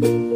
Bye.